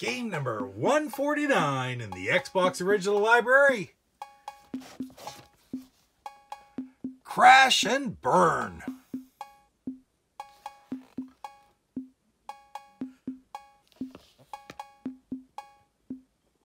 Game number 149 in the Xbox Original Library. Crash and Burn.